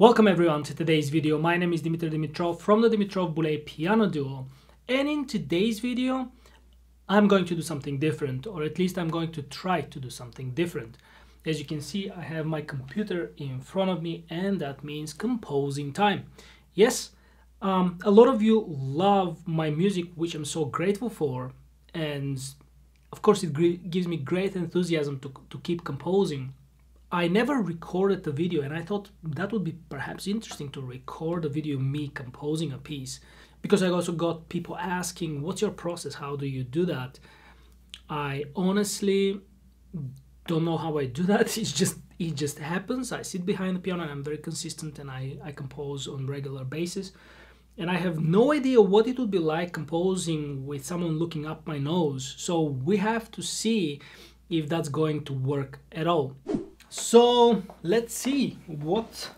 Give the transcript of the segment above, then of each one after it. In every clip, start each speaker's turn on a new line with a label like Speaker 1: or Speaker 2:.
Speaker 1: Welcome everyone to today's video. My name is Dimitar Dimitrov from the Dimitrov Boelee Piano Duo. And in today's video, I'm going to do something different, or at least I'm going to try to do something different. As you can see, I have my computer in front of me, and that means composing time. Yes, um, a lot of you love my music, which I'm so grateful for, and of course it gives me great enthusiasm to, to keep composing I never recorded the video and I thought that would be perhaps interesting to record a video me composing a piece because I also got people asking what's your process? How do you do that? I honestly don't know how I do that. It's just it just happens. I sit behind the piano and I'm very consistent and I, I compose on regular basis. And I have no idea what it would be like composing with someone looking up my nose. So we have to see if that's going to work at all so let's see what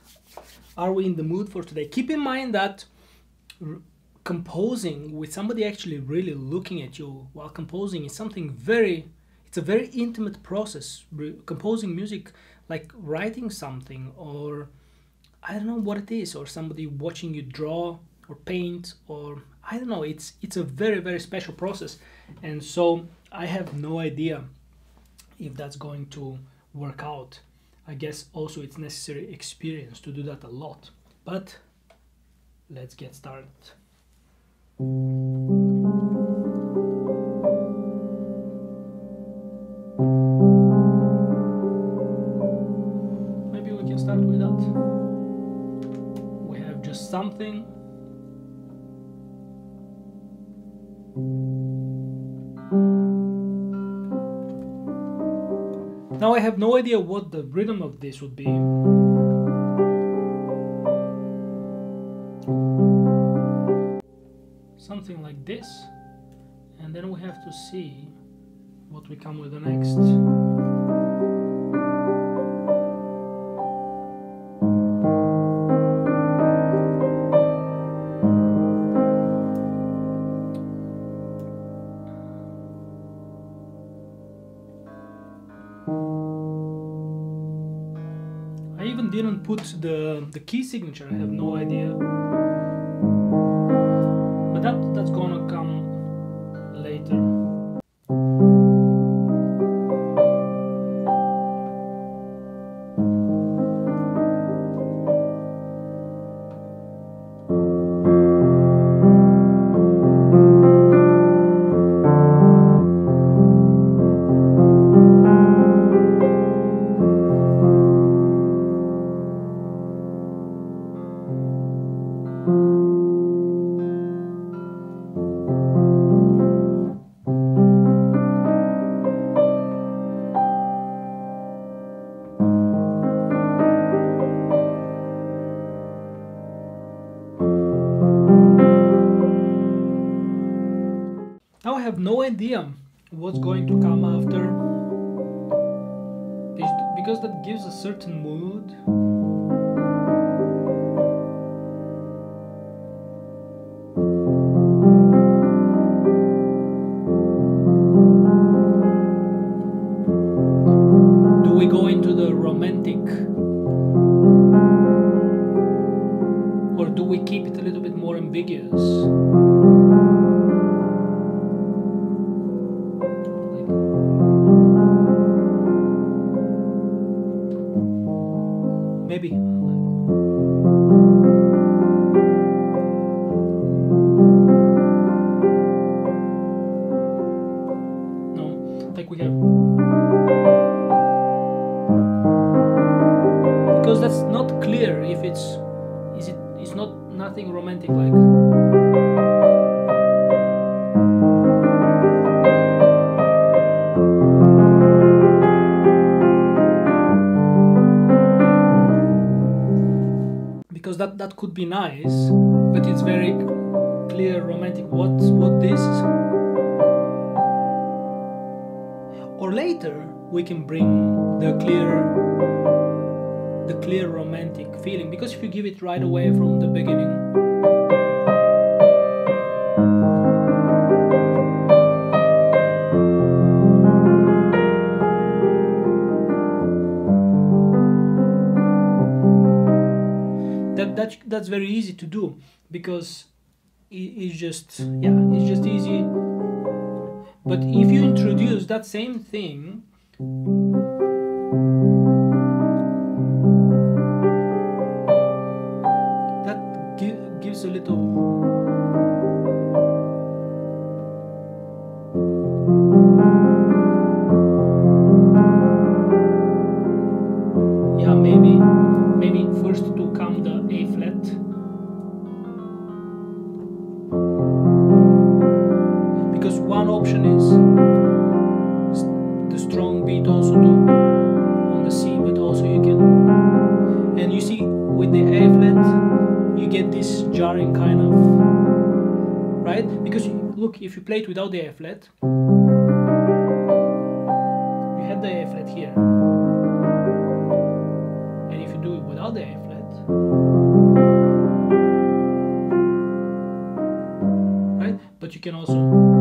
Speaker 1: are we in the mood for today. Keep in mind that composing with somebody actually really looking at you while composing is something very it's a very intimate process composing music like writing something or i don't know what it is or somebody watching you draw or paint or i don't know it's it's a very very special process and so i have no idea if that's going to work out. I guess also it's necessary experience to do that a lot. But let's get started. Maybe we can start with that. We have just something I have no idea what the rhythm of this would be. Something like this. And then we have to see what we come with the next. Didn't put the, the key signature, I have no idea. Have no idea what's going to come after. Because that gives a certain mood that that could be nice but it's very clear romantic what what this or later we can bring the clear the clear romantic feeling because if you give it right away from the beginning that that that's very easy to do because it, it's just mm. yeah it's just easy. But if you introduce that same thing that gi- gives a little strong beat also to on the C but also you can. And you see with the A flat you get this jarring kind of right? Because look if you play it without the A flat you have the A flat here. And if you do it without the A flat, right? But you can also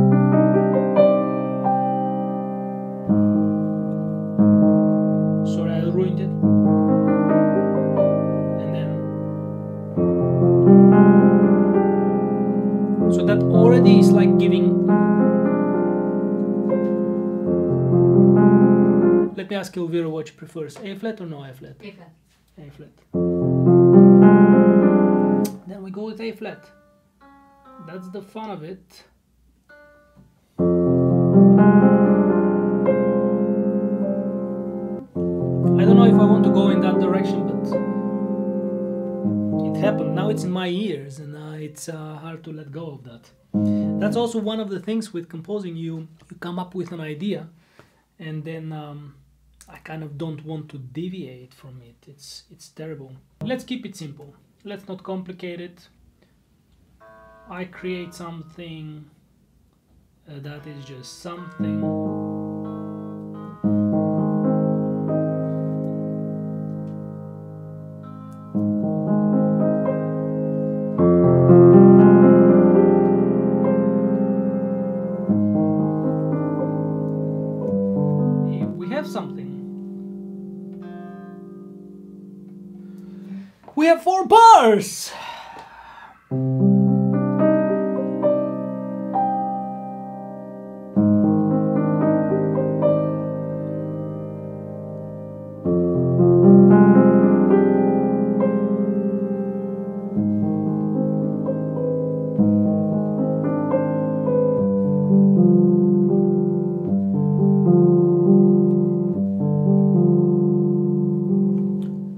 Speaker 1: ask Elvira what she prefers, A flat or no A flat?
Speaker 2: A flat.
Speaker 1: A flat. Then we go with A flat. That's the fun of it. I don't know if I want to go in that direction, but it happened. Now it's in my ears, and uh, it's uh, hard to let go of that. That's also one of the things with composing. You you come up with an idea, and then um, I kind of don't want to deviate from it. It's it's terrible. Let's keep it simple. Let's not complicate it. I create something uh, that is just something. Have four bars!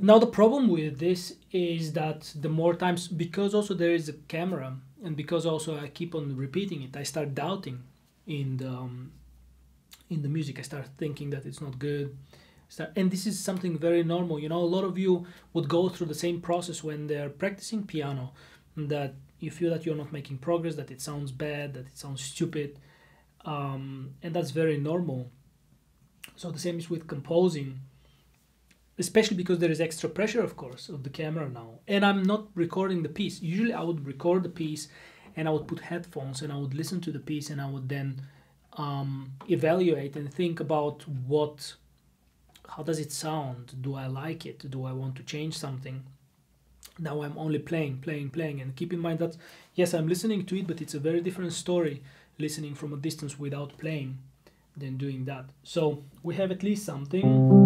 Speaker 1: Now the problem with this is that the more times, because also there is a camera, and because also I keep on repeating it, I start doubting in the um, in the music. I start thinking that it's not good. Start, and this is something very normal. You know, a lot of you would go through the same process when they're practicing piano. That you feel that you're not making progress, that it sounds bad, that it sounds stupid, um, and that's very normal. So the same is with composing especially because there is extra pressure of course of the camera now. And i'm not recording the piece. Usually i would record the piece and i would put headphones and i would listen to the piece and i would then um, evaluate and think about what how does it sound? Do i like it? Do i want to change something? Now i'm only playing playing playing. And keep in mind that yes i'm listening to it but it's a very different story listening from a distance without playing than doing that. So we have at least something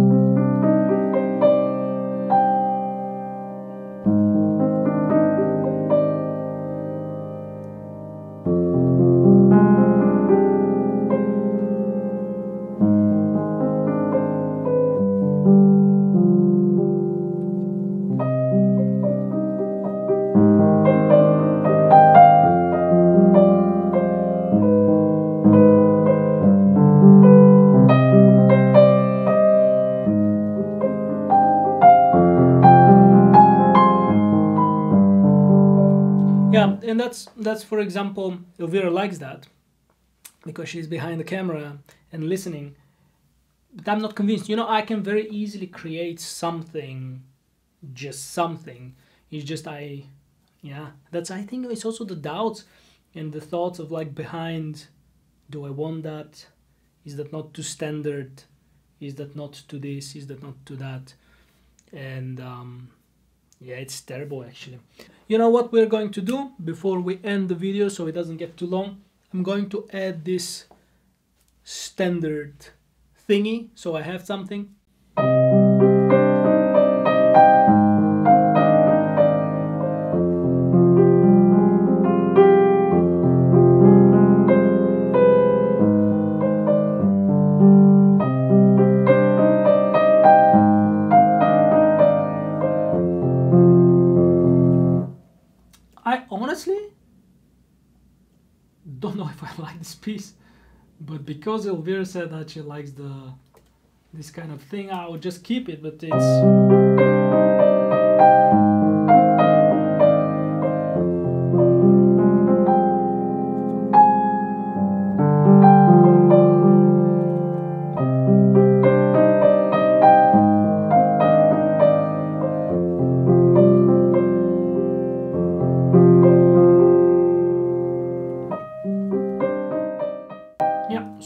Speaker 1: that's that's for example elvira likes that because she's behind the camera and listening. But i'm not convinced. You know i can very easily create something just something. It's just i yeah. That's i think it's also the doubts and the thoughts of like behind do i want that? Is that not too standard? Is that not to this? Is that not to that? And um Yeah, it's terrible actually. You know what we're going to do before we end the video so it doesn't get too long? I'm going to add this standard thingy so I have something. I honestly don't know if I like this piece, but because Elvira said that she likes the this kind of thing, I will just keep it. But it's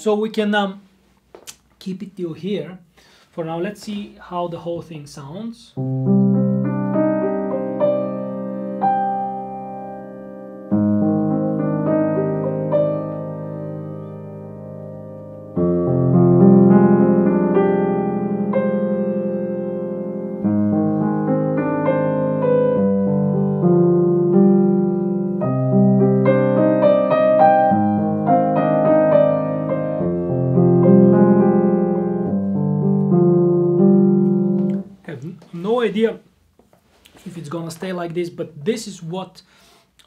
Speaker 1: So we can um, keep it till here. For now, let's see how the whole thing sounds. No idea if it's gonna stay like this but this is what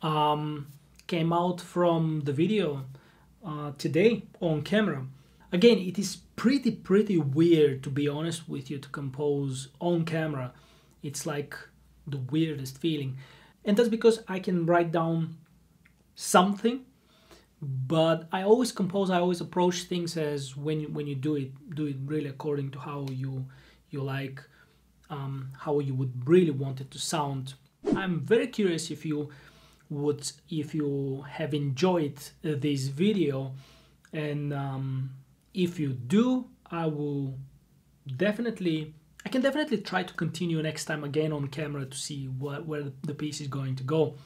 Speaker 1: um, came out from the video uh, today on camera. Again it is pretty pretty weird to be honest with you to compose on camera. It's like the weirdest feeling. And that's because i can write down something but I always compose. I always approach things as when you, when you do it, do it really according to how you you like, um, how you would really want it to sound. I'm very curious if you would if you have enjoyed uh, this video, and um, if you do, I will definitely. I can definitely try to continue next time again on camera to see what, where the piece is going to go.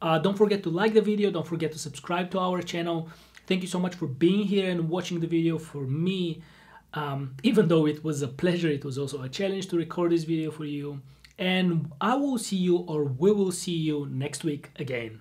Speaker 1: Uh, don't forget to like the video, don't forget to subscribe to our channel. Thank you so much for being here and watching the video. For me, um, even though it was a pleasure, it was also a challenge to record this video for you. And I will see you or we will see you next week again.